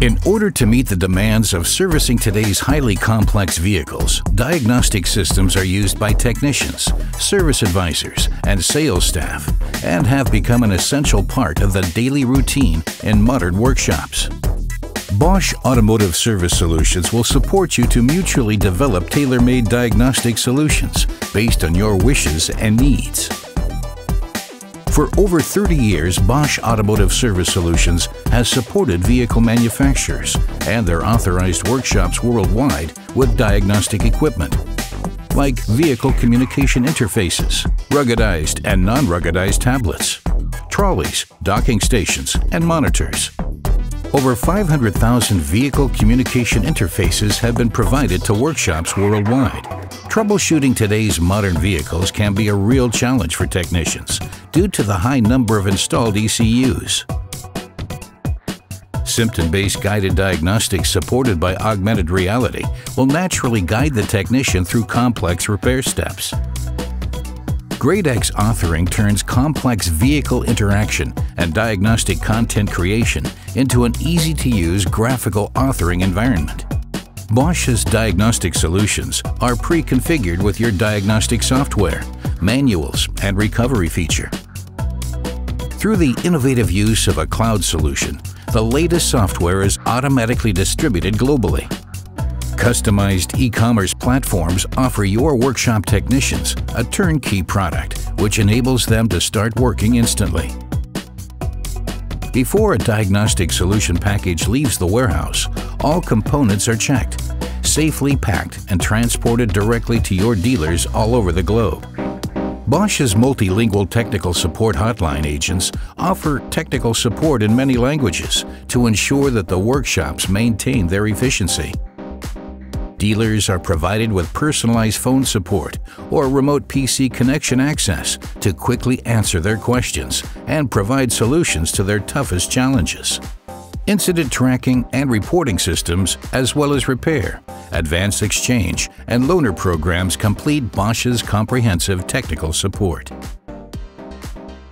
In order to meet the demands of servicing today's highly complex vehicles, diagnostic systems are used by technicians, service advisors, and sales staff, and have become an essential part of the daily routine in modern workshops. Bosch Automotive Service Solutions will support you to mutually develop tailor-made diagnostic solutions based on your wishes and needs. For over 30 years, Bosch Automotive Service Solutions has supported vehicle manufacturers and their authorized workshops worldwide with diagnostic equipment, like vehicle communication interfaces, ruggedized and non-ruggedized tablets, trolleys, docking stations, and monitors. Over 500,000 vehicle communication interfaces have been provided to workshops worldwide. Troubleshooting today's modern vehicles can be a real challenge for technicians due to the high number of installed ECUs. Symptom-based guided diagnostics supported by augmented reality will naturally guide the technician through complex repair steps. GradeX authoring turns complex vehicle interaction and diagnostic content creation into an easy-to-use graphical authoring environment. Bosch's diagnostic solutions are pre-configured with your diagnostic software, manuals, and recovery feature. Through the innovative use of a cloud solution, the latest software is automatically distributed globally. Customized e-commerce platforms offer your workshop technicians a turnkey product which enables them to start working instantly. Before a diagnostic solution package leaves the warehouse, all components are checked, safely packed and transported directly to your dealers all over the globe. Bosch's multilingual technical support hotline agents offer technical support in many languages to ensure that the workshops maintain their efficiency. Dealers are provided with personalized phone support or remote PC connection access to quickly answer their questions and provide solutions to their toughest challenges. Incident tracking and reporting systems, as well as repair, advanced exchange, and loaner programs complete Bosch's comprehensive technical support.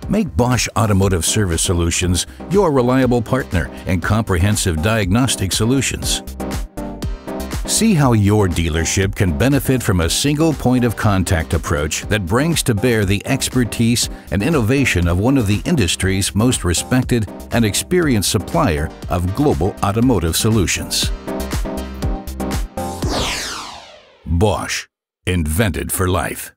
Make Bosch Automotive Service Solutions your reliable partner in comprehensive diagnostic solutions. See how your dealership can benefit from a single point of contact approach that brings to bear the expertise and innovation of one of the industry's most respected and experienced supplier of global automotive solutions. Bosch, invented for life.